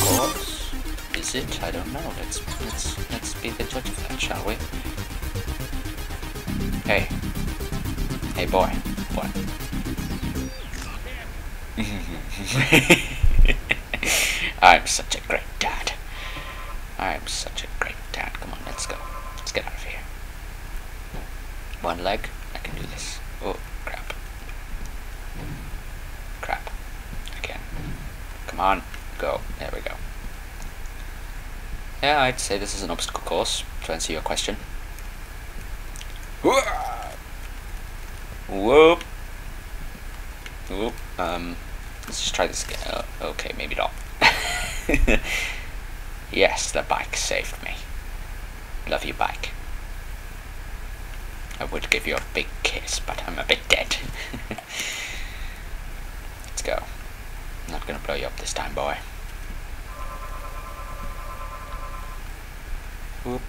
Course. Is it? I don't know. Let's let's let's be the judge of that, shall we? Hey. Hey boy. Boy. I'm such a great dad. I'm such a great dad. Come on, let's go. Let's get out of here. One leg. I can do this. Oh, crap. Crap. Again. Come on. Go. There we go. Yeah, I'd say this is an obstacle course, to answer your question. Whoop. Whoop. Um, let's just try this again. Uh, okay, maybe not. yes, the bike saved me. Love you, bike. I would give you a big kiss, but I'm a bit dead. Let's go. I'm not gonna blow you up this time, boy. Whoop.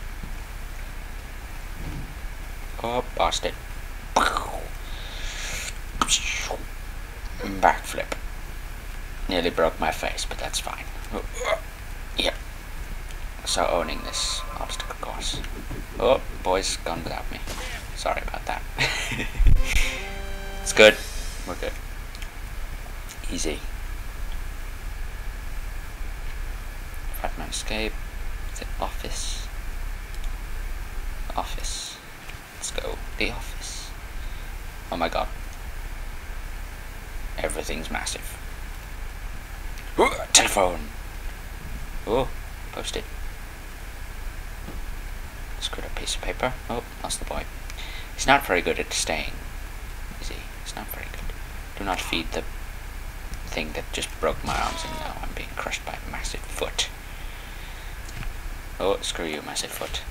Oh, bastard. Backflip. Nearly broke my face, but that's fine. Yep. So owning this obstacle course. Oh, boy's gone without me. Sorry about that. it's good. We're good. Easy. Escape. The office. Office. Let's go. The office. Oh my god. Everything's massive. Ooh, telephone. Oh, posted. Screwed up piece of paper. Oh, lost the boy. He's not very good at staying, is he? He's not very good. Do not feed the thing that just broke my arms and now I'm being crushed by a massive foot. Oh, screw you, massive foot.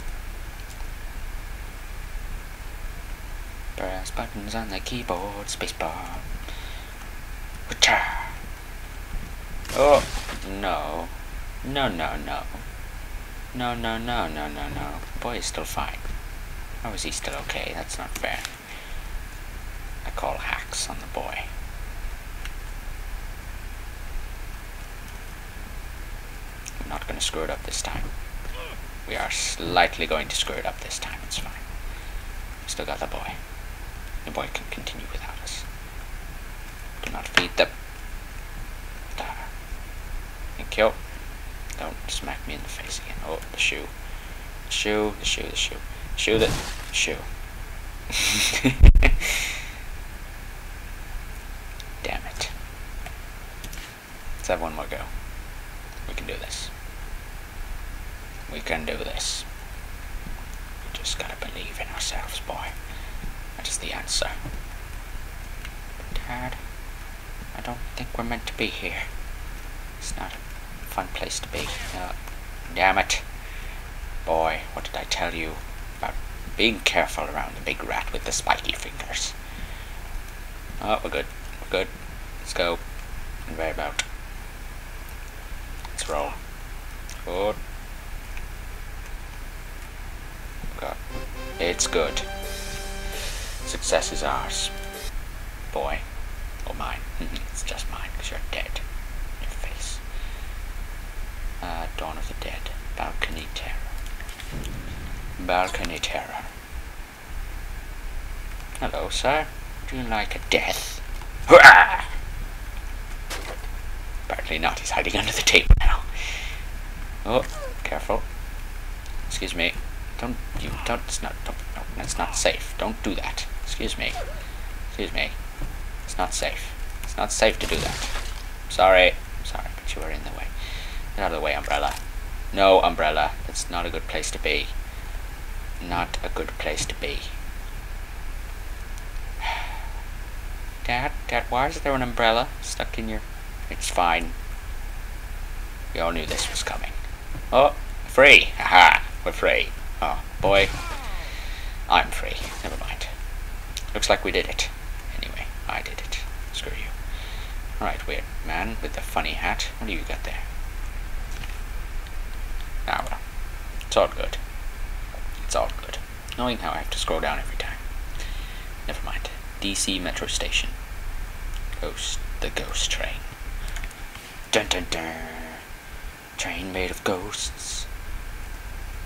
Press buttons on the keyboard, spacebar. Oh, no. No, no, no. No, no, no, no, no, no. Boy is still fine. How is he still okay? That's not fair. I call hacks on the boy. I'm not to screw it up this time. We are slightly going to screw it up this time. It's fine. We still got the boy. The boy can continue without us. Do not feed the... Thank you. Don't smack me in the face again. Oh, the shoe. The shoe, the shoe, the shoe. Shoe the shoe. Damn it. Let's have one more go. We can do this. We can do this. We just gotta believe in ourselves, boy. That is the answer. Dad, I don't think we're meant to be here. It's not a fun place to be. Damn it. Boy, what did I tell you about being careful around the big rat with the spiky fingers? Oh, we're good. We're good. Let's go. Conveyor belt. Let's roll. Good. God. It's good. Success is ours. Boy. Or mine. it's just mine, because you're dead. Your face. Uh, Dawn of the Dead. Balcony Terror. Balcony Terror. Hello, sir. Do you like a death? Hurrah! Apparently not. He's hiding under the table now. Oh, careful. Excuse me. Don't you don't. It's not. Don't, no, that's not safe. Don't do that. Excuse me. Excuse me. It's not safe. It's not safe to do that. Sorry. Sorry, but you were in the way. Get out of the way, umbrella. No, umbrella. That's not a good place to be. Not a good place to be. Dad, Dad, why is there an umbrella stuck in your... It's fine. We all knew this was coming. Oh, free! Haha, we're free. Oh, boy. I'm free. Never mind. Looks like we did it. Anyway, I did it. Screw you. Alright, weird man with the funny hat. What do you got there? Ah, well. It's all good. It's all good. Knowing how I have to scroll down every time. Never mind. DC Metro Station. Ghost. The Ghost Train. Dun dun dun. Train made of ghosts.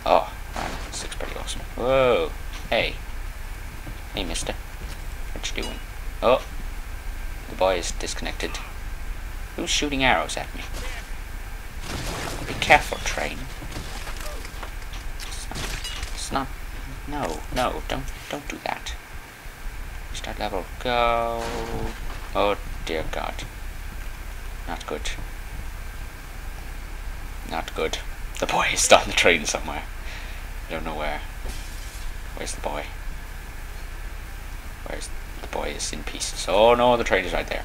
Oh, man, this looks pretty awesome. Whoa. Hey. Hey, mister. What you doing? Oh. The boy is disconnected. Who's shooting arrows at me? Be careful, train. It's not, it's not no, no, don't don't do that. Start level. Go. Oh dear God. Not good. Not good. The boy is on the train somewhere. I don't know where. Where's the boy? Where's the boy is in pieces. Oh no, the train is right there.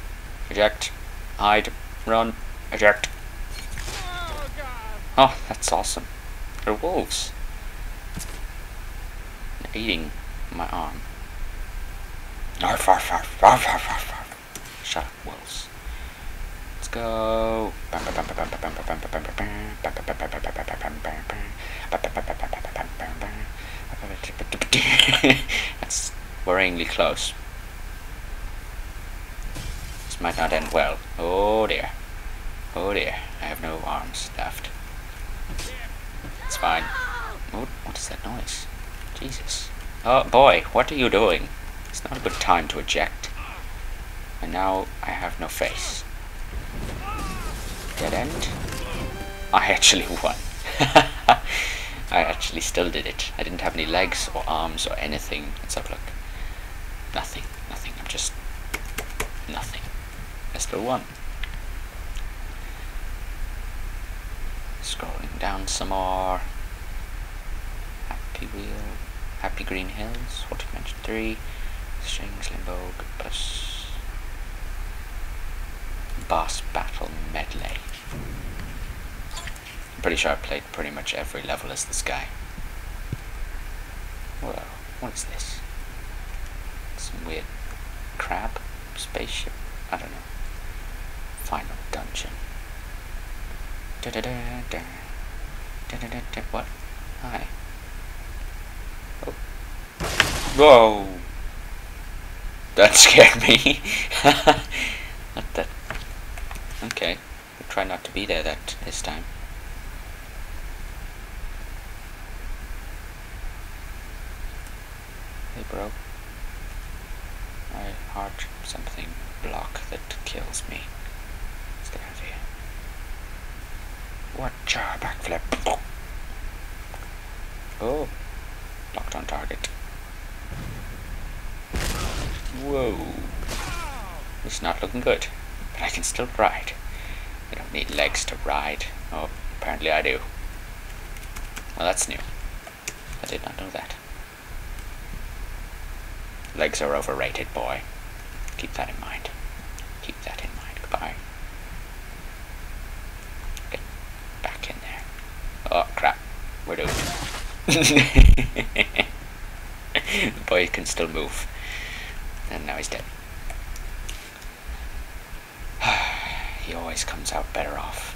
Eject. Hide. Run. Eject. Oh, oh that's awesome. They're wolves. They're eating my arm. Arf, arf, arf, arf, arf, arf, arf. Shut up, wolves. Let's go. That's worryingly close. This might not end well. Oh dear. Oh dear. I have no arms left. It's fine. What, what is that noise? Jesus. Oh boy, what are you doing? It's not a good time to eject. And now I have no face. Dead end? I actually won. I actually still did it. I didn't have any legs or arms or anything. Let's have a look. Nothing. Nothing. I'm just nothing. I still won. Scrolling down some more. Happy Wheel. Happy Green Hills. What did mention? Three. Strings, Limbo, Bus. Boss Battle Medley. Pretty sure I played pretty much every level as this guy. Whoa, what is this? Some weird crab spaceship? I don't know. Final dungeon. Da da da da. Da da da da. What? Hi. Oh. Whoa! That scared me. not that. Okay. We'll try not to be there that this time. Bro. I heart something block that kills me. Let's get out of here. Watch our backflip. Oh. Locked on target. Whoa. It's not looking good. But I can still ride. I don't need legs to ride. Oh, apparently I do. Well, that's new. I did not know that. Legs are overrated, boy. Keep that in mind. Keep that in mind. Goodbye. Get back in there. Oh, crap. We're doomed. the boy can still move. And now he's dead. he always comes out better off.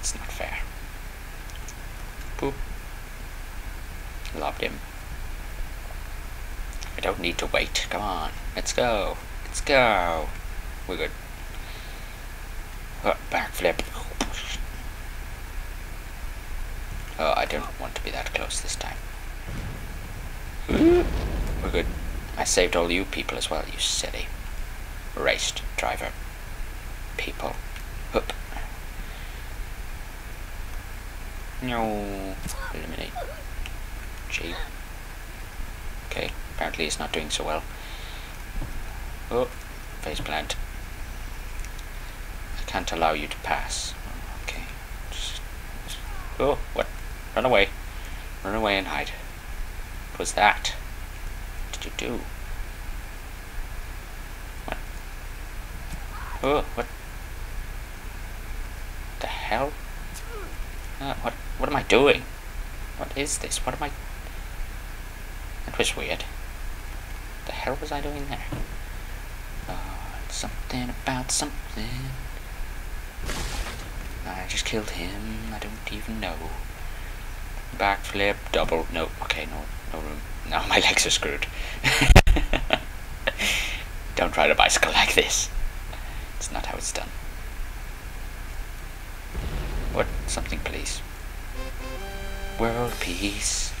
It's not fair. Boop. Lobbed him. I don't need to wait. Come on. Let's go. Let's go. We're good. Oh, backflip. Oh, I don't want to be that close this time. We're good. I saved all you people as well, you silly. Raced driver. People. Hup. No. Eliminate. G. Apparently it's not doing so well. Oh, face plant. I can't allow you to pass. Okay. Just, just, oh, what? Run away. Run away and hide. What was that? What did you do? What? Oh, what? The hell? Uh, what? What am I doing? What is this? What am I? That was weird. What the hell was I doing there? Oh, something about something. I just killed him. I don't even know. Backflip, double. No, okay, no, no room. Now my legs are screwed. don't ride a bicycle like this. It's not how it's done. What? Something, please. World peace.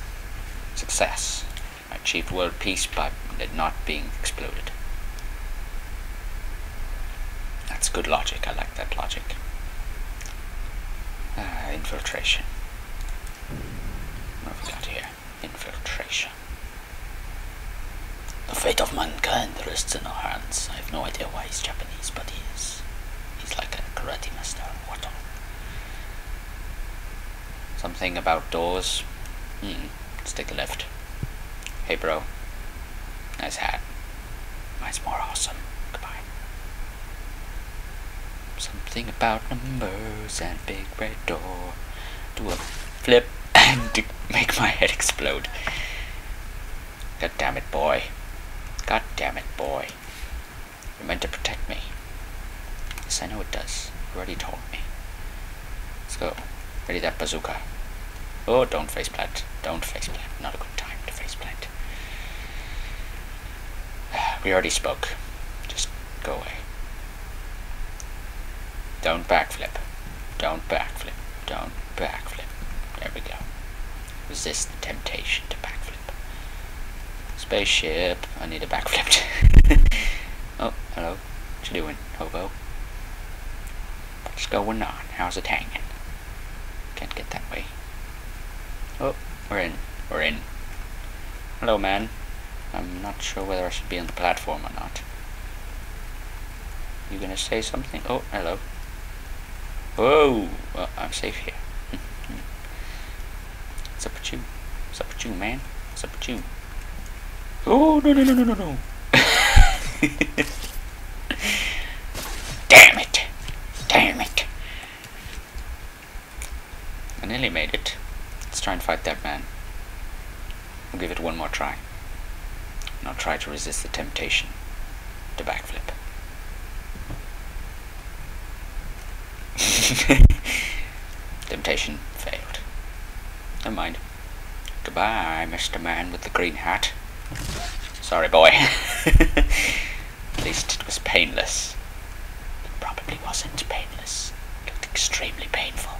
Success. Achieved world peace by not being exploded. That's good logic. I like that logic. Ah, infiltration. What have we got here? Infiltration. The fate of mankind rests in our hands. I have no idea why he's Japanese, but he is. He's like a karate master. What? Something about doors. Hmm. Let's take a lift. Hey, bro. Nice hat. Mine's more awesome. Goodbye. Something about numbers and big red door. Do a flip and make my head explode. God damn it, boy. God damn it, boy. You're meant to protect me. Yes, I know it does. You already told me. Let's go. Ready that bazooka. Oh, don't faceplant. Don't faceplant. Not a good time to faceplant. We already spoke. Just go away. Don't backflip. Don't backflip. Don't backflip. There we go. Resist the temptation to backflip. Spaceship. I need a backflip. oh, hello. What you doing, hobo? What's going on? How's it hanging? Can't get that way. Oh, we're in. We're in. Hello, man. I'm not sure whether I should be on the platform or not. You gonna say something? Oh, hello. Whoa! Well, I'm safe here. What's up with you? What's up with you, man? What's up with you? Oh, no, no, no, no, no, no. Damn it! Damn it! I nearly made it. Let's try and fight that man. We'll give it one more try. Try to resist the temptation to backflip. Temptation failed. Never mind. Goodbye, Mr. Man with the green hat. Sorry, boy. At least it was painless. It probably wasn't painless. It looked extremely painful.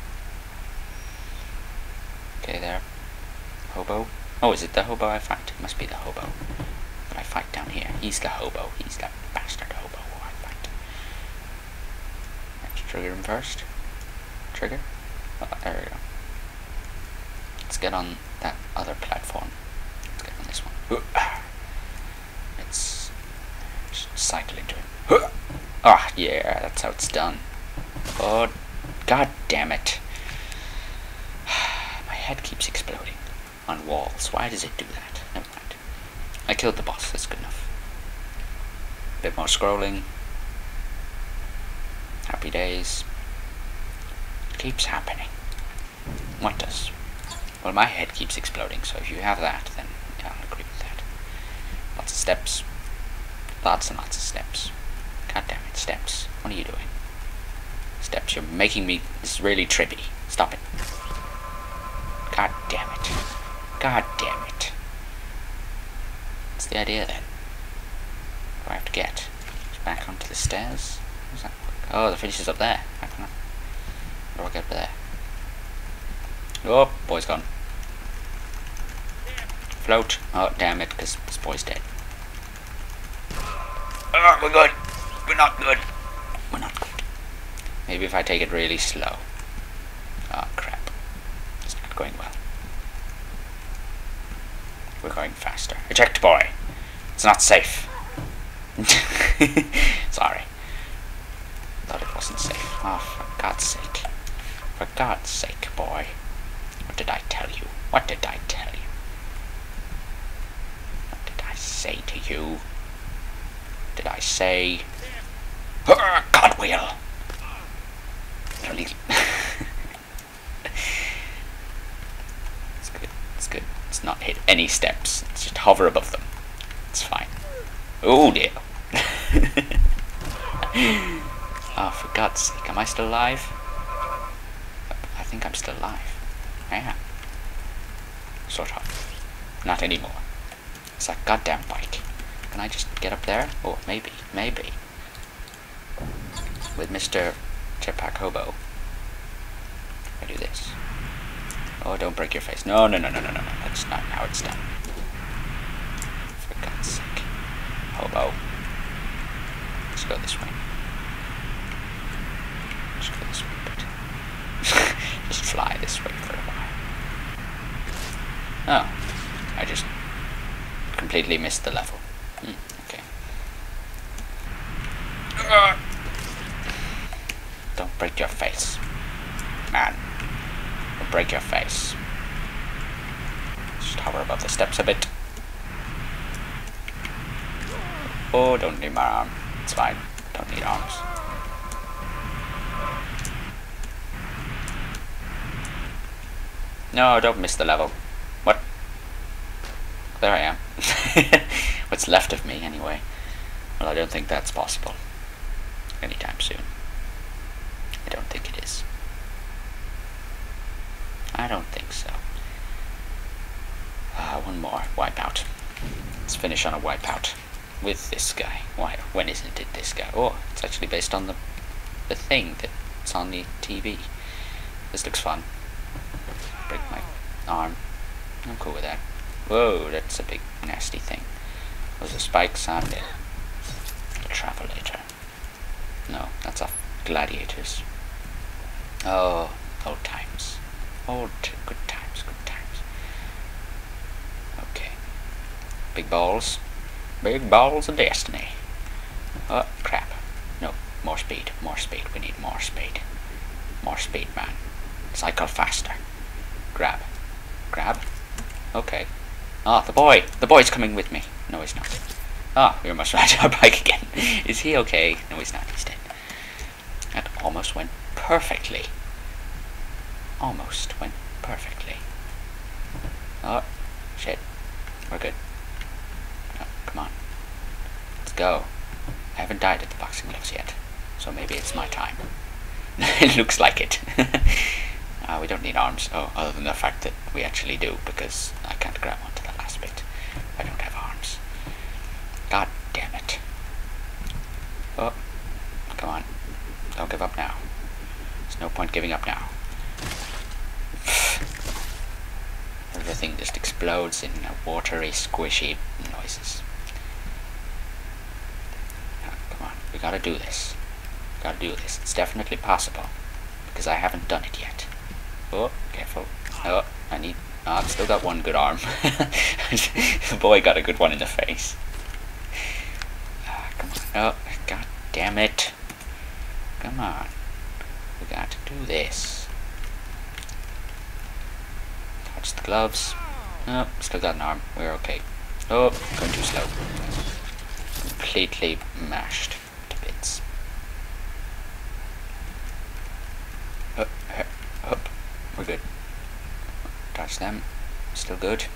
Okay, there. Hobo. Oh, is it the hobo I fight? It must be the hobo fight down here. He's the hobo. He's the bastard hobo I fight. Let's trigger him first. Trigger. Oh, there we go. Let's get on that other platform. Let's get on this one. Let's cycle into him. Ah, oh, yeah, that's how it's done. Oh, god damn it. My head keeps exploding on walls. Why does it do that? I killed the boss, that's good enough. Bit more scrolling. Happy days. Keeps happening. What does? Well, my head keeps exploding, so if you have that, then I'll agree with that. Lots of steps. Lots and lots of steps. God damn it, steps. What are you doing? Steps, you're making me... Is really trippy. Stop it. God damn it. God damn it. The idea then? What do I have to get? Back onto the stairs? that Oh, the finish is up there. How can I... How do I get up there? Oh, boy's gone. Float. Oh, damn it, because this boy's dead. Oh, we're good. We're not good. We're not good. Maybe if I take it really slow. Oh, crap. It's not going well. We're going faster. Eject boy. It's not safe. Sorry. Thought it wasn't safe. Oh, for God's sake. For God's sake, boy. What did I tell you? What did I tell you? What did I say to you? Did I say... God wheel! Really... it's good. It's good. It's not hit any steps. It's just hover above them. Oh dear. oh, for God's sake. Am I still alive? I think I'm still alive. I am. Sort of. Not anymore. It's that goddamn bike. Can I just get up there? Oh, maybe. Maybe. With Mr. Jetpack Hobo. I do this. Oh, don't break your face. No, no, no, no, no, no, no. That's not how it's done. For God's sake. Hobo. Let's go this way. Let's go this way, but... just fly this way for a while. Oh. I just completely missed the level. Hmm, okay. Uh. Don't break your face. Man. Don't break your face. Just hover above the steps a bit. Oh, don't need my arm. It's fine. Don't need arms. No, don't miss the level. What? There I am. What's left of me, anyway. Well, I don't think that's possible. Anytime soon. I don't think it is. I don't think so. Uh, one more. Wipeout. Let's finish on a wipeout with this guy. Why? When isn't it this guy? Oh, it's actually based on the the thing that's on the TV. This looks fun. Break my arm. I'm cool with that. Whoa, that's a big nasty thing. Those are spikes on it. The travelator. No, that's off gladiators. Oh, old times. Old good times, good times. Okay. Big balls. Big balls of destiny. Oh, crap. No, more speed, more speed. We need more speed. More speed, man. Cycle faster. Grab. Grab. Okay. Ah, the boy! The boy's coming with me. No, he's not. Ah, we must ride our bike again. Is he okay? No, he's not. He's dead. That almost went perfectly. Almost went perfectly. Oh, shit. We're good. Go. I haven't died at the boxing gloves yet, so maybe it's my time. it looks like it. uh, we don't need arms, oh, other than the fact that we actually do, because I can't grab onto the last bit. I don't have arms. God damn it. Oh, come on. Don't give up now. There's no point giving up now. Everything just explodes in watery, squishy noises. Gotta do this. Gotta do this. It's definitely possible. Because I haven't done it yet. Oh, careful. Oh, I need... Oh, I've still got one good arm. the boy got a good one in the face. Ah, come on. Oh, god damn it. Come on. We got to do this. Touch the gloves. Oh, still got an arm. We're okay. Oh, going too slow. Completely mashed. We're good. Touch them. Still good.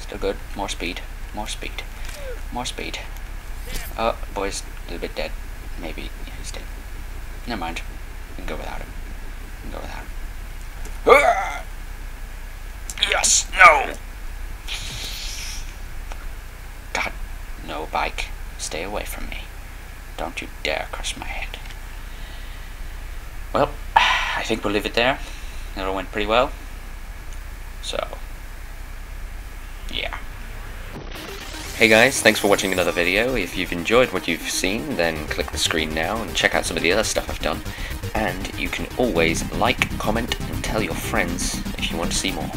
Still good. More speed. More speed. More speed. Oh, boy's a little bit dead. Maybe. Yeah, he's dead. Never mind. We can go without him. We can go without him. Yes! No! God. No bike. Stay away from me. Don't you dare cross my head. Well, I think we'll leave it there. It all went pretty well. So, yeah. Hey guys, thanks for watching another video. If you've enjoyed what you've seen, then click the screen now and check out some of the other stuff I've done. And you can always like, comment, and tell your friends if you want to see more.